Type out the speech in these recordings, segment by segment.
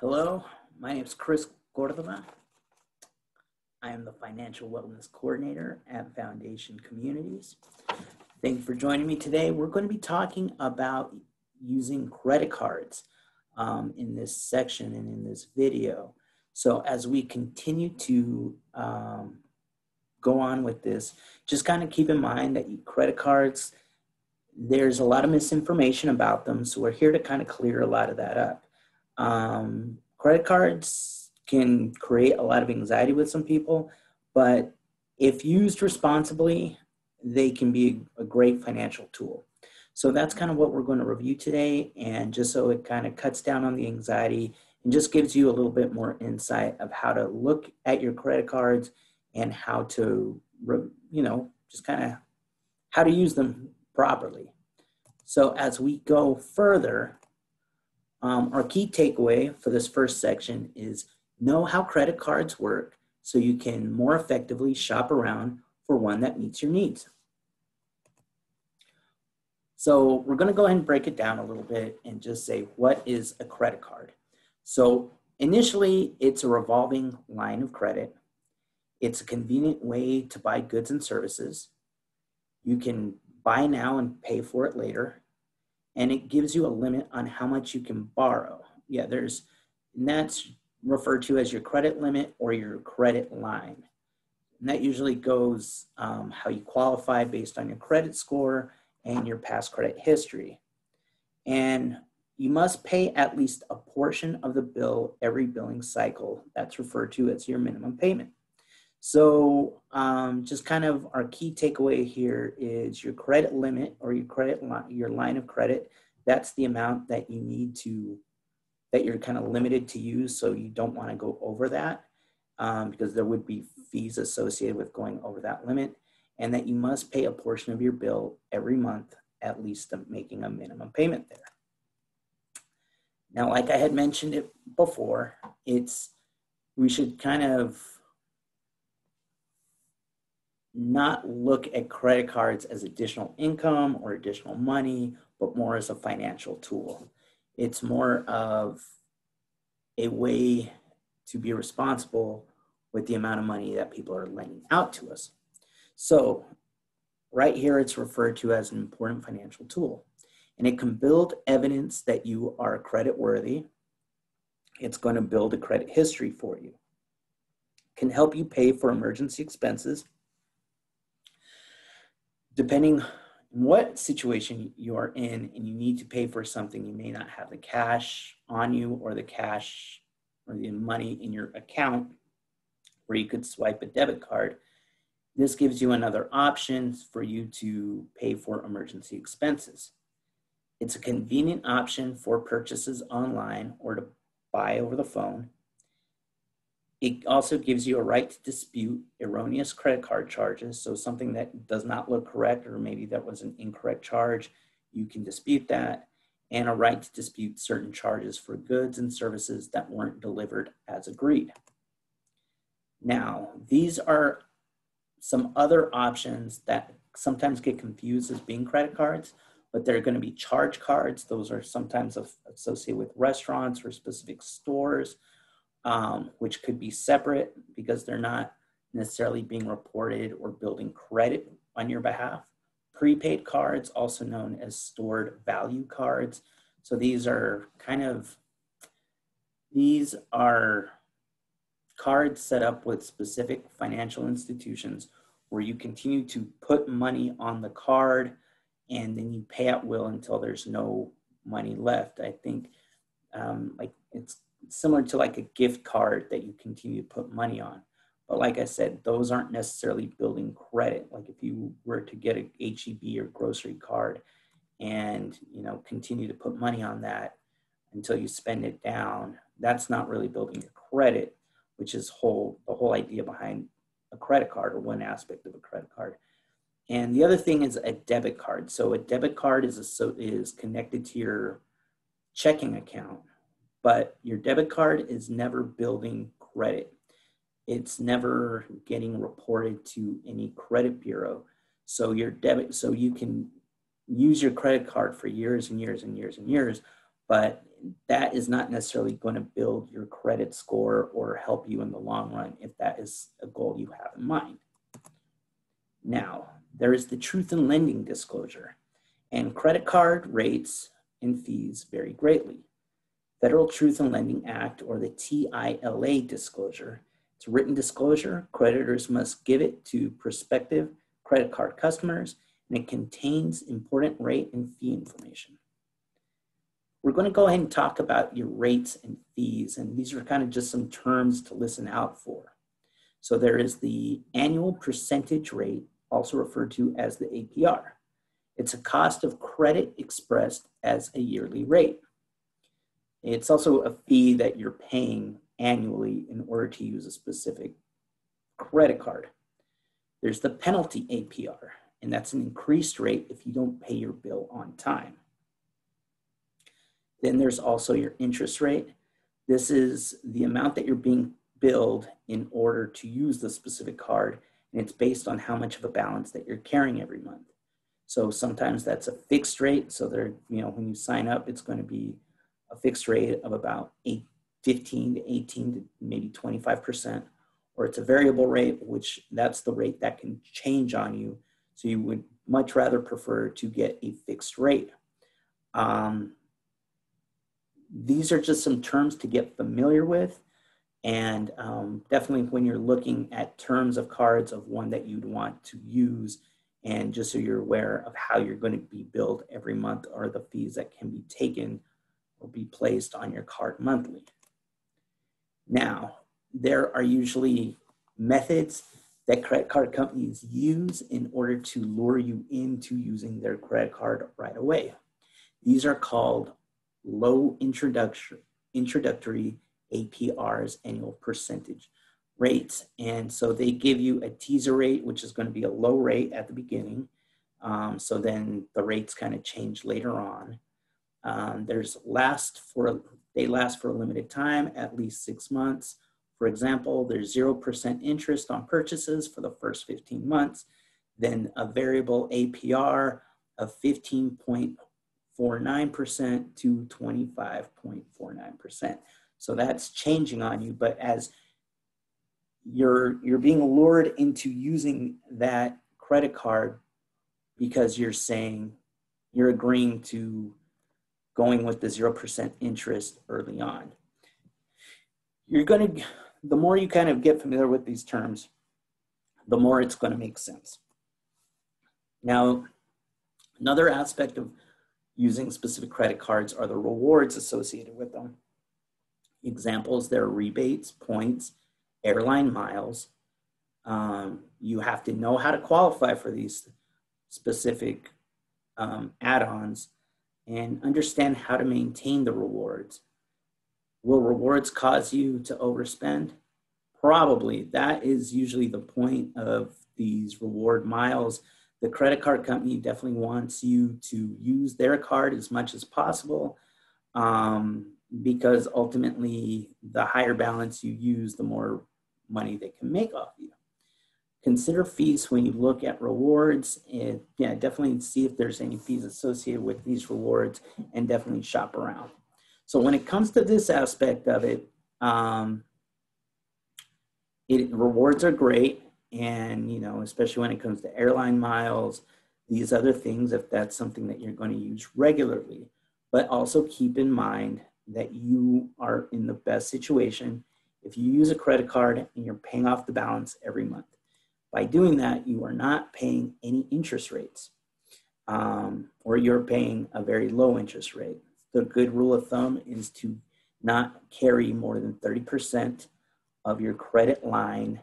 Hello, my name is Chris Cordova. I am the Financial Wellness Coordinator at Foundation Communities. Thank you for joining me today. We're going to be talking about using credit cards um, in this section and in this video. So as we continue to um, go on with this, just kind of keep in mind that credit cards, there's a lot of misinformation about them. So we're here to kind of clear a lot of that up. Um, credit cards can create a lot of anxiety with some people, but if used responsibly, they can be a great financial tool. So that's kind of what we're going to review today. And just so it kind of cuts down on the anxiety and just gives you a little bit more insight of how to look at your credit cards and how to, you know, just kind of how to use them properly. So as we go further, um, our key takeaway for this first section is know how credit cards work so you can more effectively shop around for one that meets your needs. So we're gonna go ahead and break it down a little bit and just say, what is a credit card? So initially, it's a revolving line of credit. It's a convenient way to buy goods and services. You can buy now and pay for it later and it gives you a limit on how much you can borrow. Yeah, there's, and that's referred to as your credit limit or your credit line. And that usually goes um, how you qualify based on your credit score and your past credit history. And you must pay at least a portion of the bill every billing cycle. That's referred to as your minimum payment. So um, just kind of our key takeaway here is your credit limit or your credit line, your line of credit. That's the amount that you need to, that you're kind of limited to use. So you don't want to go over that um, because there would be fees associated with going over that limit and that you must pay a portion of your bill every month, at least making a minimum payment there. Now, like I had mentioned it before, it's, we should kind of not look at credit cards as additional income or additional money, but more as a financial tool. It's more of a way to be responsible with the amount of money that people are lending out to us. So, right here, it's referred to as an important financial tool. And it can build evidence that you are credit worthy. It's going to build a credit history for you. Can help you pay for emergency expenses depending what situation you are in and you need to pay for something, you may not have the cash on you or the cash or the money in your account where you could swipe a debit card. This gives you another option for you to pay for emergency expenses. It's a convenient option for purchases online or to buy over the phone. It also gives you a right to dispute erroneous credit card charges. So something that does not look correct, or maybe that was an incorrect charge, you can dispute that. And a right to dispute certain charges for goods and services that weren't delivered as agreed. Now, these are some other options that sometimes get confused as being credit cards, but they're going to be charge cards. Those are sometimes associated with restaurants or specific stores um, which could be separate because they're not necessarily being reported or building credit on your behalf. Prepaid cards, also known as stored value cards. So these are kind of, these are cards set up with specific financial institutions where you continue to put money on the card and then you pay at will until there's no money left. I think um, like it's similar to like a gift card that you continue to put money on. But like I said, those aren't necessarily building credit. Like if you were to get a HEB or grocery card and you know continue to put money on that until you spend it down, that's not really building your credit, which is whole the whole idea behind a credit card or one aspect of a credit card. And the other thing is a debit card. So a debit card is a, so is connected to your checking account but your debit card is never building credit. It's never getting reported to any credit bureau. So your debit, so you can use your credit card for years and years and years and years, but that is not necessarily going to build your credit score or help you in the long run if that is a goal you have in mind. Now, there is the truth in lending disclosure, and credit card rates and fees vary greatly. Federal Truth in Lending Act, or the TILA disclosure, it's written disclosure. Creditors must give it to prospective credit card customers, and it contains important rate and fee information. We're going to go ahead and talk about your rates and fees, and these are kind of just some terms to listen out for. So there is the annual percentage rate, also referred to as the APR. It's a cost of credit expressed as a yearly rate. It's also a fee that you're paying annually in order to use a specific credit card. There's the penalty APR, and that's an increased rate if you don't pay your bill on time. Then there's also your interest rate. This is the amount that you're being billed in order to use the specific card, and it's based on how much of a balance that you're carrying every month. So sometimes that's a fixed rate. So there, you know, when you sign up, it's going to be a fixed rate of about eight, 15 to 18 to maybe 25%, or it's a variable rate, which that's the rate that can change on you. So you would much rather prefer to get a fixed rate. Um, these are just some terms to get familiar with. And um, definitely when you're looking at terms of cards of one that you'd want to use, and just so you're aware of how you're going to be billed every month or the fees that can be taken or be placed on your card monthly. Now, there are usually methods that credit card companies use in order to lure you into using their credit card right away. These are called low introductory, introductory APRs, annual percentage rates. And so they give you a teaser rate, which is going to be a low rate at the beginning. Um, so then the rates kind of change later on. Um, there's last for, they last for a limited time, at least six months. For example, there's 0% interest on purchases for the first 15 months, then a variable APR of 15.1 0.49% to 25.49%. So that's changing on you, but as you're you're being lured into using that credit card because you're saying you're agreeing to going with the 0% interest early on. You're going to the more you kind of get familiar with these terms, the more it's going to make sense. Now, another aspect of using specific credit cards are the rewards associated with them. Examples, there are rebates, points, airline miles. Um, you have to know how to qualify for these specific um, add-ons and understand how to maintain the rewards. Will rewards cause you to overspend? Probably. That is usually the point of these reward miles the credit card company definitely wants you to use their card as much as possible um, because ultimately the higher balance you use, the more money they can make off you. Consider fees when you look at rewards and yeah, definitely see if there's any fees associated with these rewards and definitely shop around. So when it comes to this aspect of it, um, it rewards are great and you know especially when it comes to airline miles these other things if that's something that you're going to use regularly but also keep in mind that you are in the best situation if you use a credit card and you're paying off the balance every month by doing that you are not paying any interest rates um, or you're paying a very low interest rate the good rule of thumb is to not carry more than 30% of your credit line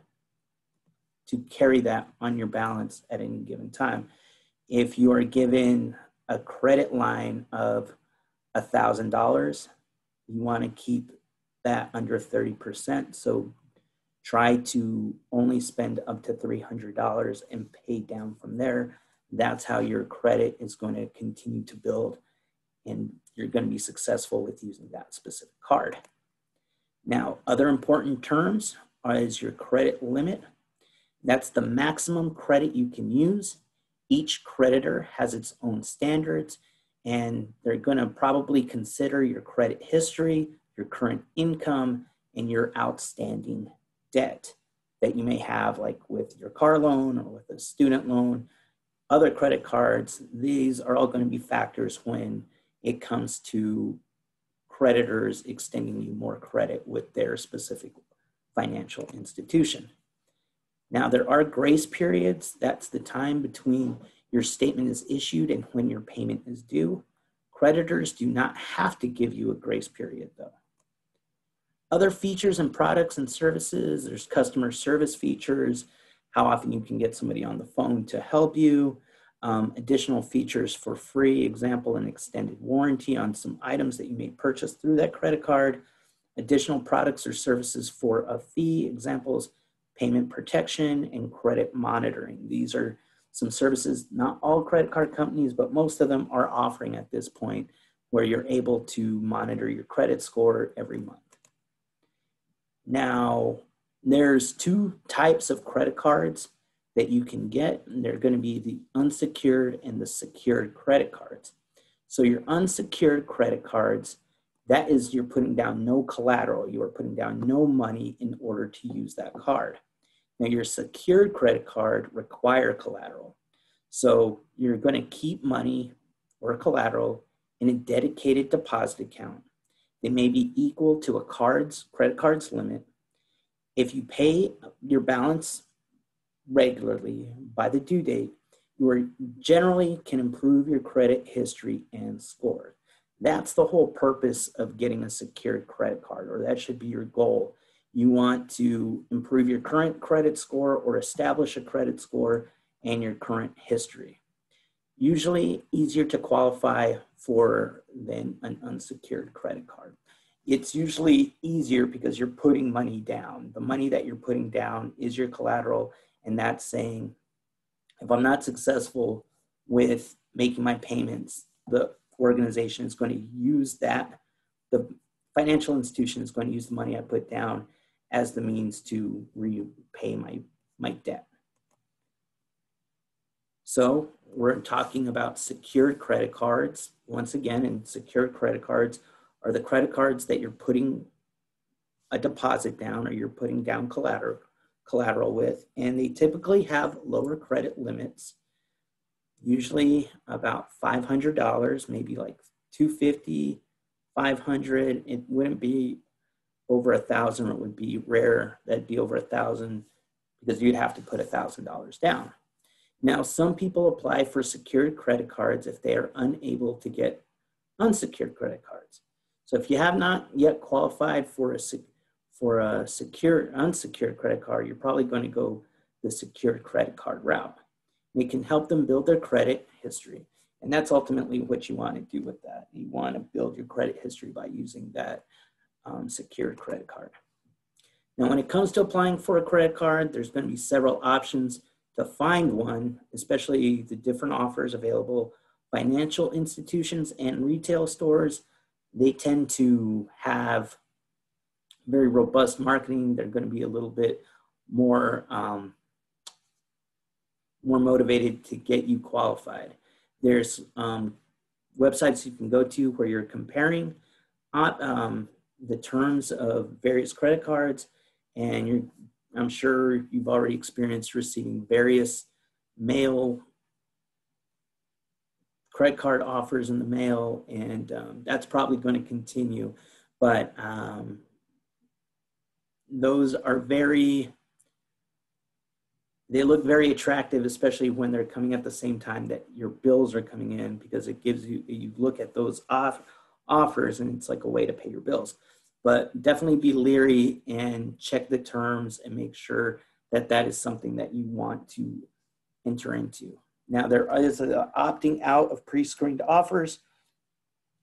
to carry that on your balance at any given time. If you are given a credit line of $1,000, you want to keep that under 30%. So try to only spend up to $300 and pay down from there. That's how your credit is going to continue to build and you're going to be successful with using that specific card. Now, other important terms is your credit limit. That's the maximum credit you can use. Each creditor has its own standards, and they're going to probably consider your credit history, your current income, and your outstanding debt that you may have, like with your car loan or with a student loan, other credit cards. These are all going to be factors when it comes to creditors extending you more credit with their specific financial institution. Now, there are grace periods. That's the time between your statement is issued and when your payment is due. Creditors do not have to give you a grace period, though. Other features and products and services, there's customer service features, how often you can get somebody on the phone to help you, um, additional features for free, example, an extended warranty on some items that you may purchase through that credit card, additional products or services for a fee, examples, payment protection and credit monitoring. These are some services not all credit card companies, but most of them are offering at this point where you're able to monitor your credit score every month. Now, there's two types of credit cards that you can get, and they're going to be the unsecured and the secured credit cards. So your unsecured credit cards, that is you're putting down no collateral. You are putting down no money in order to use that card. Now your secured credit card require collateral. So you're going to keep money or collateral in a dedicated deposit account they may be equal to a card's credit card's limit. If you pay your balance regularly by the due date, you are generally can improve your credit history and score. That's the whole purpose of getting a secured credit card, or that should be your goal. You want to improve your current credit score or establish a credit score and your current history usually easier to qualify for than an unsecured credit card. It's usually easier because you're putting money down. The money that you're putting down is your collateral, and that's saying, if I'm not successful with making my payments, the organization is going to use that, the financial institution is going to use the money I put down as the means to repay my, my debt. So we're talking about secured credit cards. Once again, and secured credit cards are the credit cards that you're putting a deposit down or you're putting down collateral, collateral with, and they typically have lower credit limits, usually about $500, maybe like 250, 500. It wouldn't be over a thousand. It would be rare that'd be over a thousand because you'd have to put a thousand dollars down. Now, some people apply for secured credit cards if they are unable to get unsecured credit cards. So if you have not yet qualified for a, for a secure, unsecured credit card, you're probably going to go the secured credit card route. We can help them build their credit history. And that's ultimately what you want to do with that. You want to build your credit history by using that um, secured credit card. Now, when it comes to applying for a credit card, there's going to be several options to find one, especially the different offers available, financial institutions and retail stores, they tend to have very robust marketing. They're going to be a little bit more um, more motivated to get you qualified. There's um, websites you can go to where you're comparing uh, um, the terms of various credit cards and you're I'm sure you've already experienced receiving various mail credit card offers in the mail, and um, that's probably going to continue. But um, those are very, they look very attractive, especially when they're coming at the same time that your bills are coming in, because it gives you, you look at those off, offers and it's like a way to pay your bills but definitely be leery and check the terms and make sure that that is something that you want to enter into. Now there is an opting out of pre-screened offers.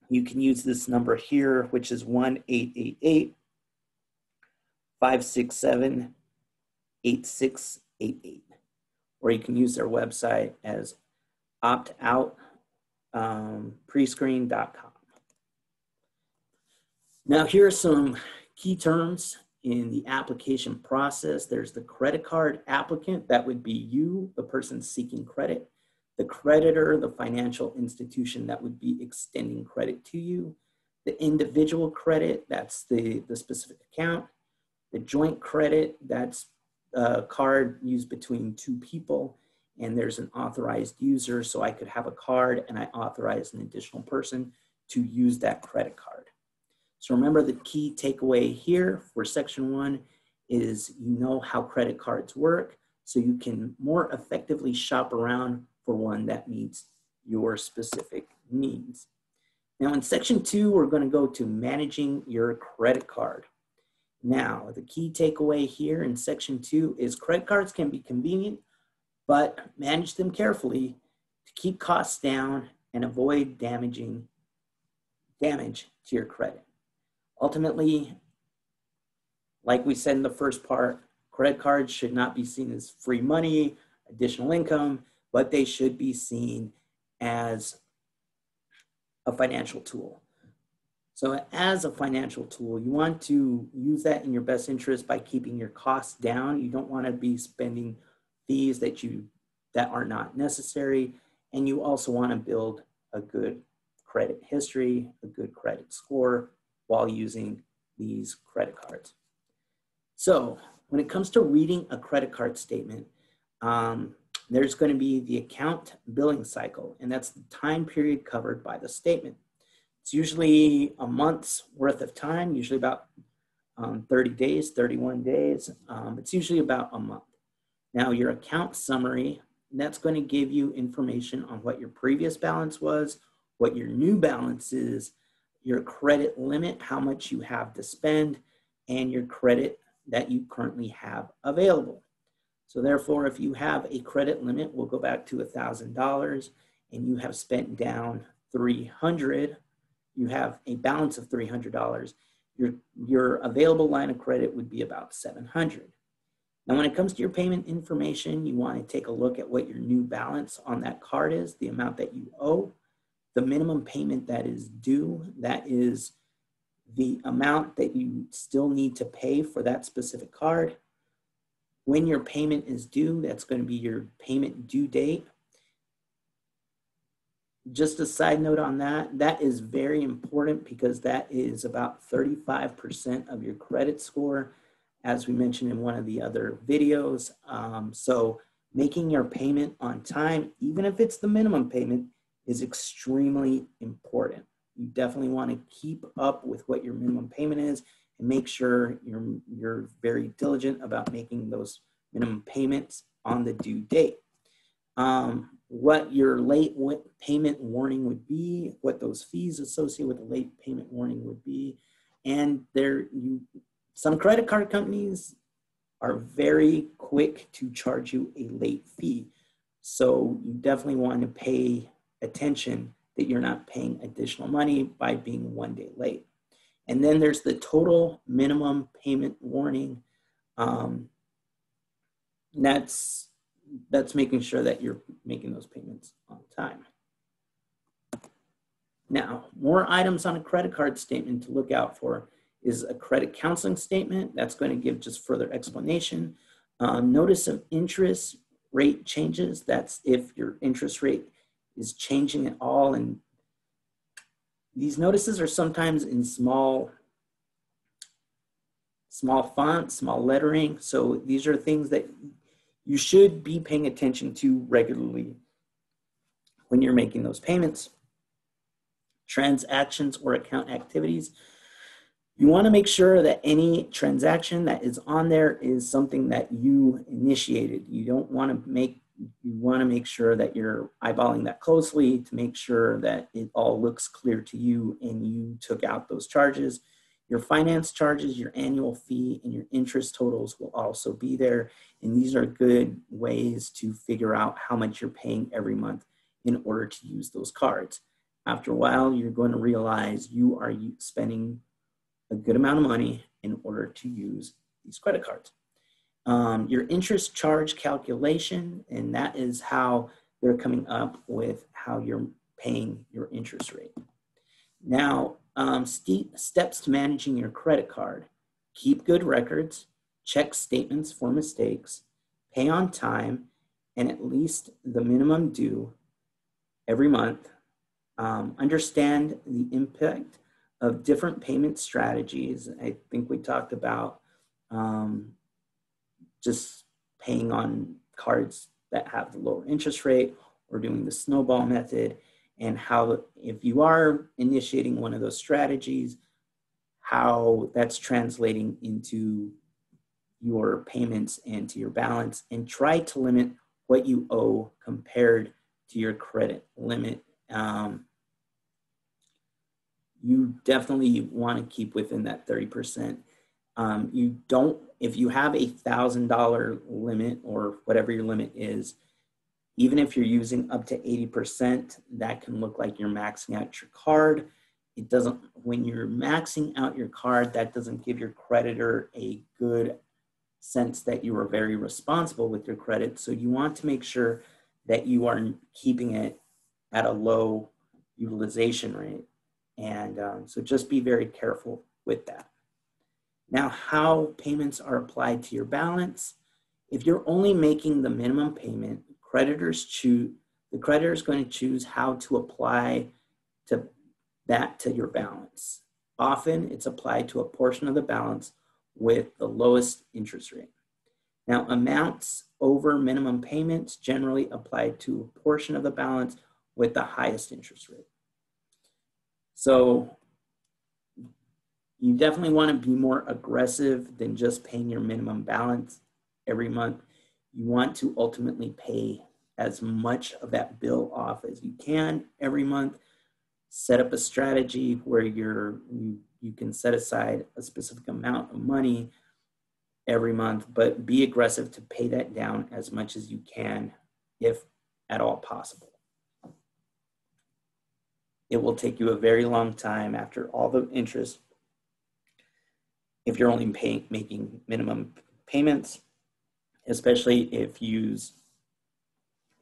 You can use this number here, which is 1-888 567 8688. Or you can use their website as optout um. Now here are some key terms in the application process. There's the credit card applicant, that would be you, the person seeking credit. the creditor, the financial institution that would be extending credit to you, the individual credit, that's the, the specific account, the joint credit, that's a card used between two people, and there's an authorized user, so I could have a card and I authorize an additional person to use that credit card. So remember the key takeaway here for section one is you know how credit cards work, so you can more effectively shop around for one that meets your specific needs. Now in section two, we're gonna go to managing your credit card. Now, the key takeaway here in section two is credit cards can be convenient, but manage them carefully to keep costs down and avoid damaging damage to your credit. Ultimately, like we said in the first part, credit cards should not be seen as free money, additional income, but they should be seen as a financial tool. So as a financial tool, you want to use that in your best interest by keeping your costs down. You don't want to be spending fees that you that are not necessary. And you also want to build a good credit history, a good credit score while using these credit cards. So when it comes to reading a credit card statement, um, there's going to be the account billing cycle, and that's the time period covered by the statement. It's usually a month's worth of time, usually about um, 30 days, 31 days. Um, it's usually about a month. Now, your account summary, that's going to give you information on what your previous balance was, what your new balance is, your credit limit, how much you have to spend, and your credit that you currently have available. So therefore, if you have a credit limit, we'll go back to $1,000 and you have spent down 300, you have a balance of $300, your, your available line of credit would be about 700. Now, when it comes to your payment information, you want to take a look at what your new balance on that card is, the amount that you owe, the minimum payment that is due, that is the amount that you still need to pay for that specific card. When your payment is due, that's going to be your payment due date just a side note on that, that is very important because that is about 35% of your credit score, as we mentioned in one of the other videos. Um, so making your payment on time, even if it's the minimum payment, is extremely important. You definitely want to keep up with what your minimum payment is and make sure you're, you're very diligent about making those minimum payments on the due date. Um, what your late payment warning would be, what those fees associated with the late payment warning would be. And there you some credit card companies are very quick to charge you a late fee. So you definitely want to pay attention that you're not paying additional money by being one day late. And then there's the total minimum payment warning. Um, that's that's making sure that you're making those payments on time. Now, more items on a credit card statement to look out for is a credit counseling statement. That's going to give just further explanation. Um, notice of interest rate changes. That's if your interest rate is changing it all. And these notices are sometimes in small, small font, small lettering. So these are things that you should be paying attention to regularly when you're making those payments. Transactions or account activities. You want to make sure that any transaction that is on there is something that you initiated. You don't want to make you want to make sure that you're eyeballing that closely to make sure that it all looks clear to you and you took out those charges your finance charges, your annual fee, and your interest totals will also be there. And these are good ways to figure out how much you're paying every month in order to use those cards. After a while, you're going to realize you are spending a good amount of money in order to use these credit cards. Um, your interest charge calculation, and that is how they're coming up with how you're paying your interest rate. Now, um, steps to managing your credit card. Keep good records, check statements for mistakes, pay on time, and at least the minimum due, every month. Um, understand the impact of different payment strategies. I think we talked about um, just paying on cards that have the lower interest rate or doing the snowball method. And how if you are initiating one of those strategies how that's translating into your payments and to your balance and try to limit what you owe compared to your credit limit. Um, you definitely want to keep within that 30% um, you don't if you have a thousand dollar limit or whatever your limit is even if you're using up to 80% that can look like you're maxing out your card. It doesn't when you're maxing out your card that doesn't give your creditor a good sense that you are very responsible with your credit. So you want to make sure that you are keeping it at a low utilization rate. And um, so just be very careful with that now how payments are applied to your balance if you're only making the minimum payment creditors choose the creditor is going to choose how to apply to that to your balance. Often it's applied to a portion of the balance with the lowest interest rate. Now, amounts over minimum payments generally applied to a portion of the balance with the highest interest rate. So you definitely want to be more aggressive than just paying your minimum balance every month. You want to ultimately pay as much of that bill off as you can every month set up a strategy where you're you, you can set aside a specific amount of money every month but be aggressive to pay that down as much as you can if at all possible it will take you a very long time after all the interest if you're only pay, making minimum payments especially if you use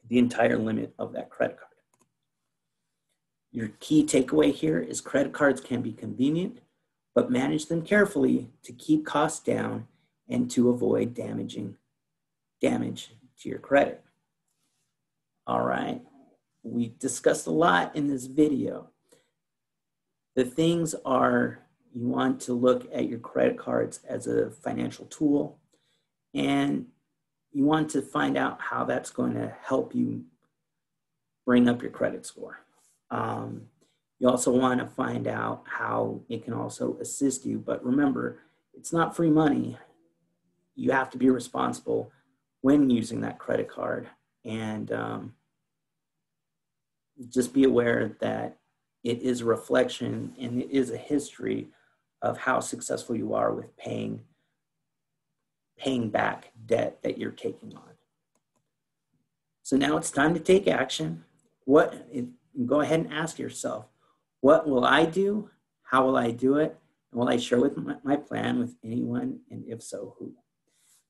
the entire limit of that credit card your key takeaway here is credit cards can be convenient, but manage them carefully to keep costs down and to avoid damaging damage to your credit. All right, we discussed a lot in this video. The things are you want to look at your credit cards as a financial tool and you want to find out how that's going to help you bring up your credit score. Um, you also want to find out how it can also assist you. But remember, it's not free money. You have to be responsible when using that credit card. And um, just be aware that it is a reflection and it is a history of how successful you are with paying paying back debt that you're taking on. So now it's time to take action. What go ahead and ask yourself, what will I do? How will I do it? And will I share with my, my plan with anyone? And if so, who?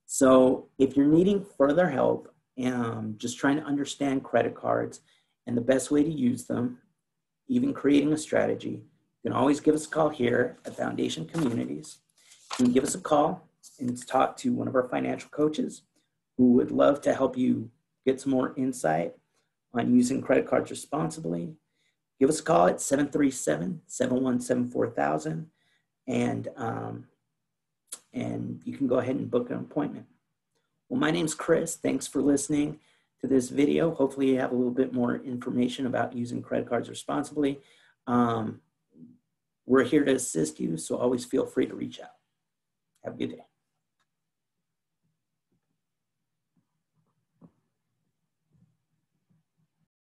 So if you're needing further help, um, just trying to understand credit cards and the best way to use them, even creating a strategy, you can always give us a call here at Foundation Communities. You can give us a call and talk to one of our financial coaches who would love to help you get some more insight on using credit cards responsibly, give us a call at 737 717 4000 and um, and you can go ahead and book an appointment. Well, my name's Chris. Thanks for listening to this video. Hopefully you have a little bit more information about using credit cards responsibly. Um, we're here to assist you, so always feel free to reach out. Have a good day.